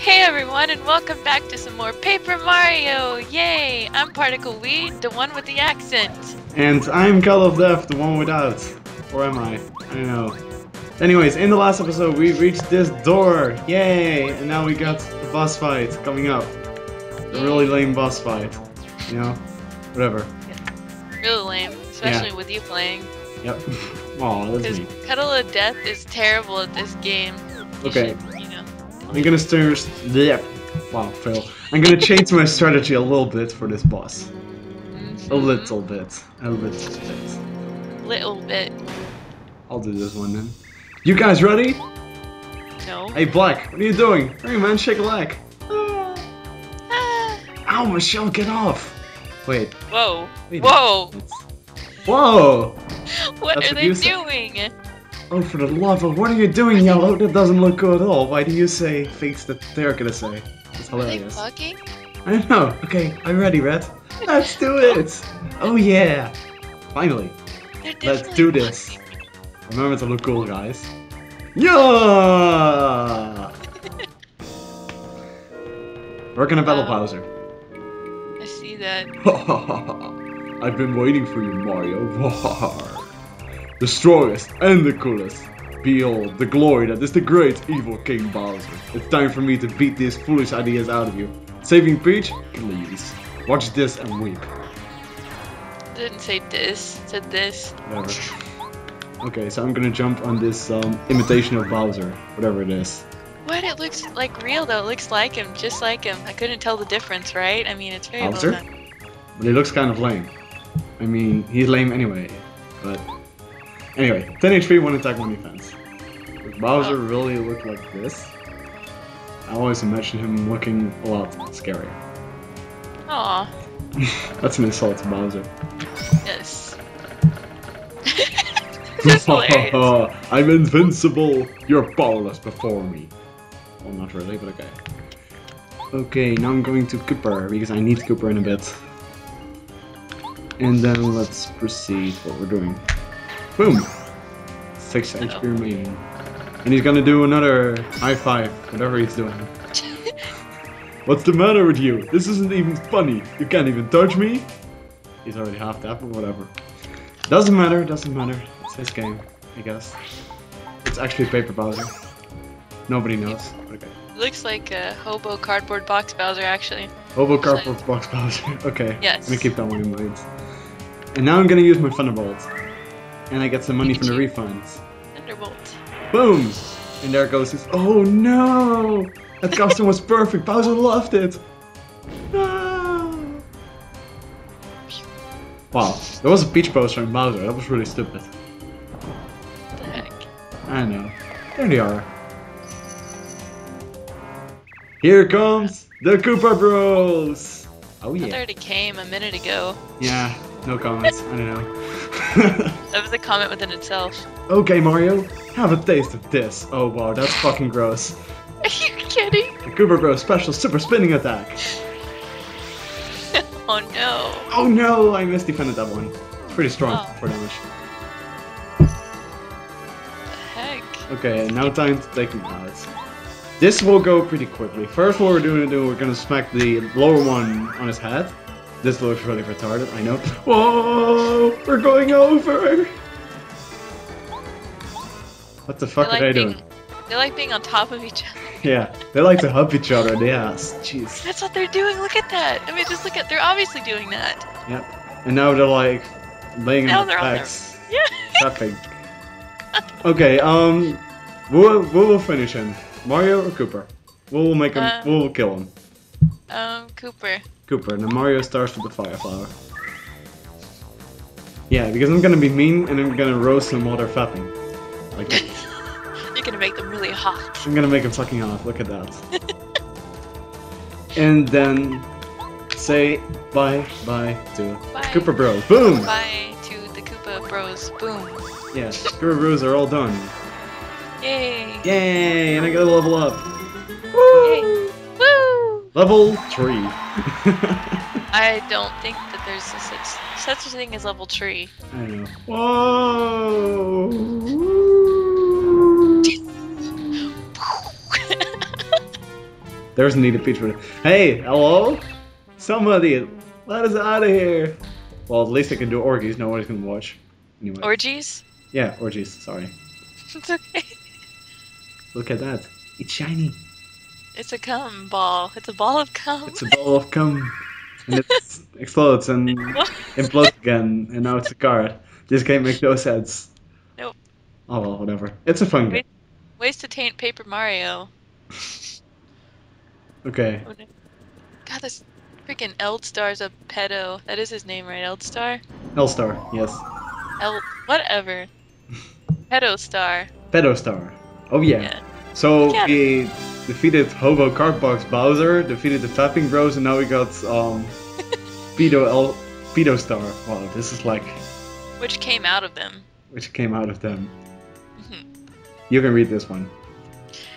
Hey everyone, and welcome back to some more Paper Mario! Yay! I'm ParticleWii, the one with the accent. And I'm Cuddle of Death, the one without. Or am I? I don't know. Anyways, in the last episode we reached this door. Yay! And now we got the boss fight coming up. A really lame boss fight. You know? Whatever. Really lame, especially with you playing. Yep. Aw, that's me. Cuddle of Death is terrible at this game. You Okay. should. I'm gonna stir. Yeah. Wow, fail. I'm gonna change my strategy a little bit for this boss. A Mhm. little bit. A little bit. Little bit. I'll do this one then. You guys ready? No. Hey, Black, what are you doing? Hey, man, shake a leg. Ah. Ow, Michelle, get off! Wait. Whoa. wait. Whoa! Whoa! What That's are what they doing? said. Oh, for the love of what are you doing, Yellow? That doesn't look good at all. Why do you say things that they're gonna say? It's Are they hilarious. fucking? I don't know. Okay, I'm ready, Red. Let's do it! Oh yeah! Finally, let's do this. Remember to look cool, guys. Yeah! We're gonna battle Wow. Bowser. I see that. I've been waiting for you, Mario. The strongest and the coolest. Behold the glory that is the great evil King Bowser. It's time for me to beat these foolish ideas out of you. Saving Peach? Please. Watch this and weep. Didn't say this. Said this. Whatever. Okay, so I'm gonna jump on this um, imitation of Bowser, whatever it is. What? It looks like real though. It looks like him, just like him. I couldn't tell the difference, right? I mean, it's very Bowser? well. But he looks kind of lame. I mean, he's lame anyway, but... Anyway, 10 HP, 1 attack, 1 defense. Does Bowser oh. really look like this? I always imagine him looking a lot scarier. Aw, That's an insult to Bowser. yes. I'm invincible! You're powerless before me. Well, not really, but okay. Okay, now I'm going to Kooper, because I need Kooper in a bit. And then let's proceed what we're doing. Boom! 6 HP remaining. And he's gonna do another high five, whatever he's doing. What's the matter with you? This isn't even funny. You can't even touch me? He's already half that, but whatever. Doesn't matter, doesn't matter. It's his game, I guess. It's actually Paper Bowser. Nobody knows. Okay. Looks like a hobo cardboard box Bowser, actually. Hobo Cardboard Box Bowser. okay. Yes. Let me keep that one in mind. And now I'm gonna use my Thunderbolt. And I get some money from the refunds. Thunderbolt. Boom! And there goes his. Oh no! That costume was perfect. Bowser loved it. No! Wow, there was a Peach poster in Bowser. That was really stupid. What the heck? I know. There they are. Here comes the Koopa Bros. Oh yeah. already came a minute ago. Yeah. No comments. I don't know. That was a comment within itself. okay, Mario. Have a taste of this. Oh wow, that's fucking gross. Are you kidding? The Koopa Bros special super spinning attack. Oh no. Oh no, I misdefended that one. It's pretty strong Oh. for damage. The heck? Okay, now time to take him out. This will go pretty quickly. First, what we're doing to do, we're gonna smack the lower one on his head. This looks really retarded, I know. Whoa, we're going over. What the fuck they are they like doing? being they like being on top of each other. Yeah, they like to hump each other. Yes, jeez. That's what they're doing. Look at that. I mean, just look at. They're obviously doing that. Yep. And now they're like laying Now on the they're on their- backs, Yeah. tapping. Okay, um, we'll we'll finish him. Mario or Kooper? We'll make him. Uh, we'll kill him. Um, Kooper. Kooper. And then Mario starts with the fire flower. Yeah, because I'm gonna be mean and I'm gonna roast them while they're fapping. Like. You're gonna make them really hot. I'm gonna make them fucking off. Look at that. and then say bye bye to Bye. Koopa Bros. Boom. Bye to the Koopa Bros. Boom. Yeah, Koopa Bros are all done. Yay. Yay! And I gotta level up. Yay. Level three. I don't think that there's a such such a thing as level tree. I know. Whoa! There's Need a with it. Hey, hello? Somebody, let us out of here. Well, at least I can do orgies. Nobody's gonna watch. Anyway. Orgies? yeah, orgies. Sorry. It's okay. Look at that. It's shiny. It's a cum ball. It's a ball of cum. It's a ball of cum. And it explodes and implodes again. And now it's a card. This game makes no sense. Nope. Oh well, whatever. It's a fun game. Ways to taint Paper Mario. Okay. Oh, God, this freaking Eldstar's a pedo. That is his name, right? Eldstar? Hellstar, yes. El whatever. Pedo Star. Pedostar. Oh yeah. Yeah. So Yeah. we defeated Hobo Cardbox Bowser, defeated the Tapping Bros, and now we got um Pedo El Pedo Star. Wow, this is like Which came out of them. which came out of them. Mhm. You can read this one.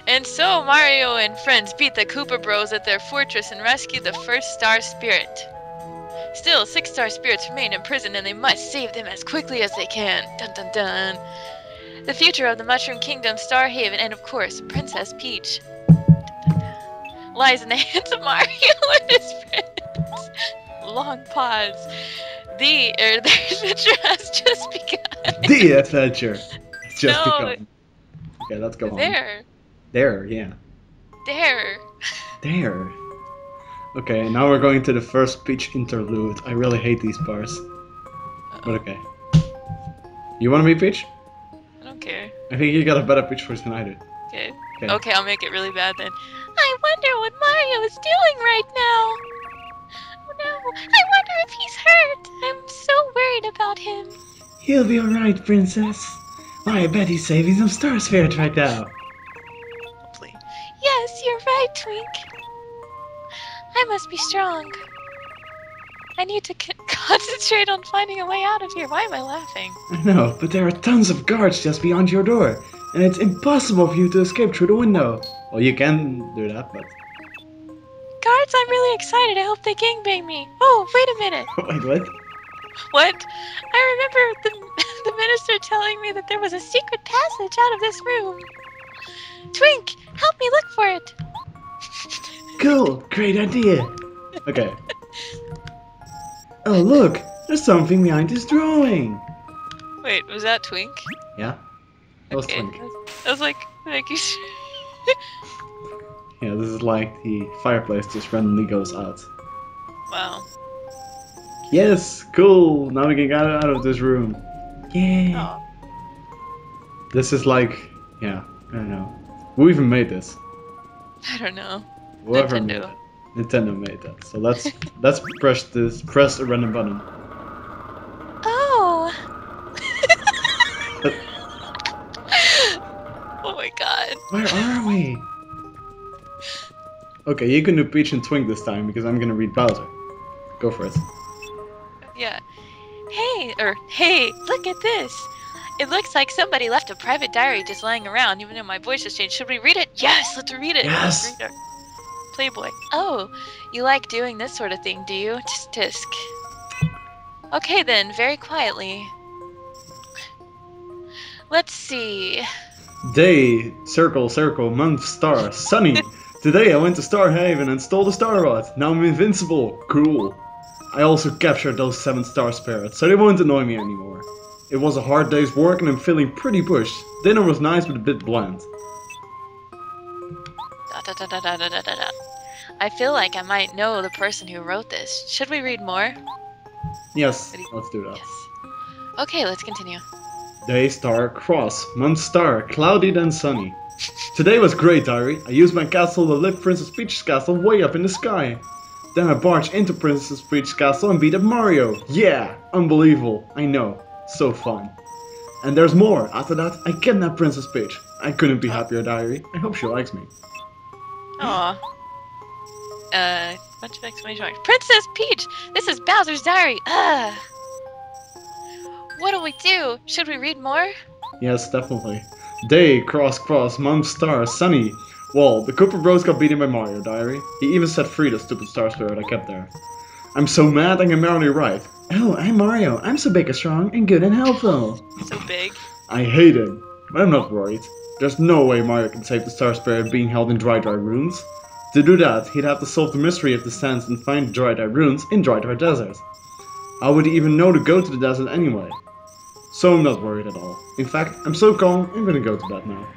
And so Mario and friends beat the Koopa Bros at their fortress and rescue the first Star Spirit. Still, six Star Spirits remain in prison and they must save them as quickly as they can. Dun dun dun. The future of the Mushroom Kingdom, Star Haven, and of course, Princess Peach lies in the hands of Mario and his friends. Long pause. The, er, the adventure has just begun. The adventure. Just No. begun. Okay, let's go on. There. There, yeah. There. There. Okay, now we're going to the first Peach interlude. I really hate these parts. But okay. You wanna be Peach? I don't care. I think you got a better Peach voice than I do. Okay. Okay. Okay, I'll make it really bad then. I wonder what Mario is doing right now. Oh no, I wonder if he's hurt. I'm so worried about him. He'll be alright, Princess. Why, I bet he's saving some Star Spirits right now. Yes, you're right, Twink. I must be strong. I need to concentrate on finding a way out of here. Why am I laughing? I know, but there are tons of guards just beyond your door, and it's impossible for you to escape through the window. Well, you can do that, but. Guards, I'm really excited. I hope they gangbang me. Oh, wait a minute. Wait, what? What? I remember the, the minister telling me that there was a secret passage out of this room. Twink, help me look for it. Cool, great idea. Okay. Oh, look, there's something behind this drawing. Wait, was that Twink? Yeah? Okay. I was like, like you. Yeah, this is like the fireplace just randomly goes out. wow. Yes, cool. Now we can get out of this room. Yeah. Oh, This is like, yeah, I don't know. Who even made this? I don't know. Whoever made it. Nintendo made that. So let's let's press this press a random button. Where are we? Okay, you can do Peach and Twink this time because I'm gonna read Bowser. Go for it. Yeah. Hey, or hey, look at this. It looks like somebody left a private diary just lying around, even though my voice has changed. Should we read it? Yes, let's read it. Yes. Read. Playboy. Oh, you like doing this sort of thing, do you? Tisk tisk. Okay then, very quietly. Let's see. Day, circle, circle, month, star, sunny. Today I went to Star Haven and stole the Star Rod. Now I'm invincible. Cool. I also captured those seven star spirits, so they won't annoy me anymore. It was a hard day's work and I'm feeling pretty pushed. Dinner was nice but a bit bland. Da, da, da, da, da, da, da. I feel like I might know the person who wrote this. Should we read more? Yes, let's do that. Yes. Okay, let's continue. Day, star, cross, month, star, cloudy then sunny. Today was great, diary. I used my castle to lift Princess Peach's castle way up in the sky. Then I barged into Princess Peach's castle and beat up Mario. Yeah, unbelievable. I know, so fun. And there's more. After that, I kidnapped Princess Peach. I couldn't be happier, diary. I hope she likes me. Aw. Uh, bunch of exclamation marks. Princess Peach! This is Bowser's diary! Ugh! What'll we do? Should we read more? Yes, definitely. Day, cross, cross, month, star, sunny. Well, the Koopa Bros got beaten by Mario, diary. He even set free the stupid star spirit I kept there. I'm so mad I can barely write. Oh, I'm Mario. I'm so big and strong and good and helpful. So big. I hate him, but I'm not worried. There's no way Mario can save the star spirit being held in Dry Dry Ruins. To do that, he'd have to solve the mystery of the sands and find Dry Dry Ruins in Dry Dry Desert. How would even know to go to the desert anyway? So I'm not worried at all. In fact, I'm so calm, I'm gonna go to bed now.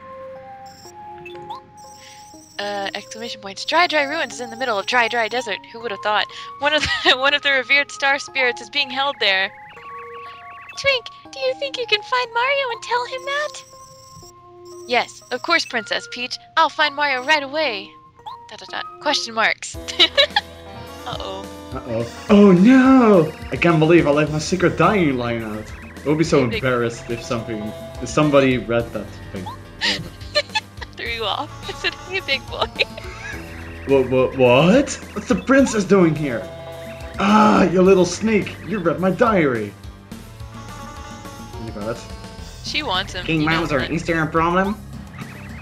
Uh, exclamation points. Dry Dry Ruins is in the middle of Dry Dry Desert. Who would have thought? One of the one of the revered star spirits is being held there. Twink, do you think you can find Mario and tell him that? Yes, of course, Princess Peach. I'll find Mario right away. Dot dot dot. Question marks. Uh-oh. Uh-oh. Oh no! I can't believe I left my secret dying line out. I would be so embarrassed if something, if somebody read that thing. Threw you off. I said, hey, big boy. What, what, what? What's the princess doing here? Ah, you little sneak! You read my diary! My god. She wants him. King you Mouser, is there a problem?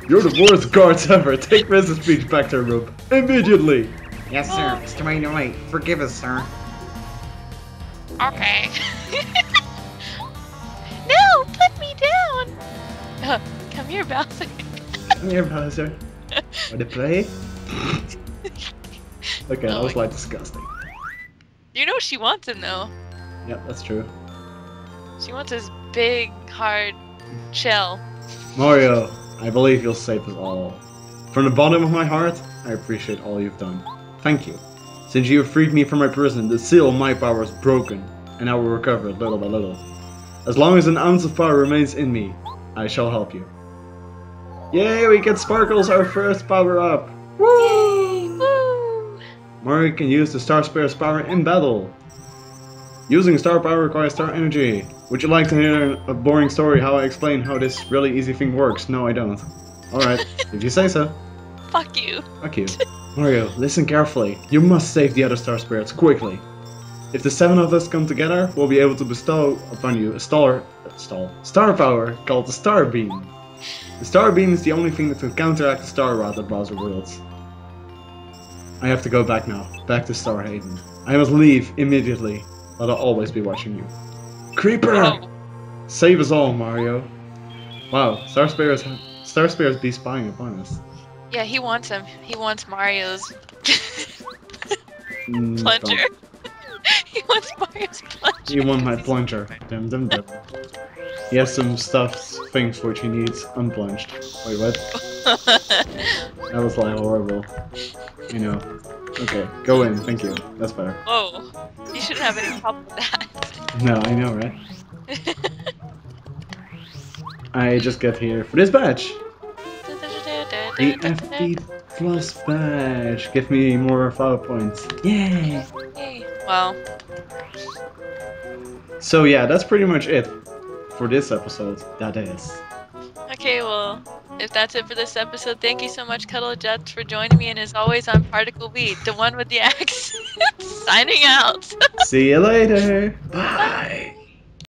You're the worst guards ever! Take Princess Peach back to her room. Immediately! Yes, sir. It's the way to wait. Forgive us, sir. Okay. no, put me down. Uh, come here, Bowser. Come here, Bowser. Want to play? okay, that Oh was like disgusting. You know she wants him though. Yeah, that's true. She wants his big, hard shell. Mario, I believe you'll save us all. From the bottom of my heart, I appreciate all you've done. Thank you. Since you have freed me from my prison, the seal of my power is broken, and I will recover it little by little. As long as an ounce of power remains in me, I shall help you. Yay, we get Sparkles our first power up! Woo! Woo! Mario can use the Star Spirit's power in battle. Using star power requires star energy. Would you like to hear a boring story how I explain how this really easy thing works? No, I don't. Alright, if you say so. Fuck you. Fuck you. Mario, listen carefully. You must save the other star spirits quickly. If the seven of us come together, we'll be able to bestow upon you a star, star, star power called the Star Beam. The Star Beam is the only thing that can counteract the Star Rod that Bowser wields. I have to go back now, back to Star Haven. I must leave immediately, but I'll always be watching you. Creeper! Oh, Save us all, Mario. Wow, Star Spirits, Star Spirits be spying upon us. Yeah, he wants him. He wants Mario's Mm, plunger. he wants Mario's plunger. You want my plunger. Dum dum dum. He has some stuffed things which he needs unplunged. Wait, what? That was like horrible. You know. Okay, go in, thank you. That's better. Whoa. You shouldn't have any problem with that. No, I know, right? I just get here for this badge. The FP Plus badge. Give me more flower points. Yay! Yay. Well, So yeah, that's pretty much it for this episode. That is. okay, well, if that's it for this episode, thank you so much, Cuddle Jets, for joining me. And as always, I'm Particle Beat, the one with the axe, signing out. See you later. Bye.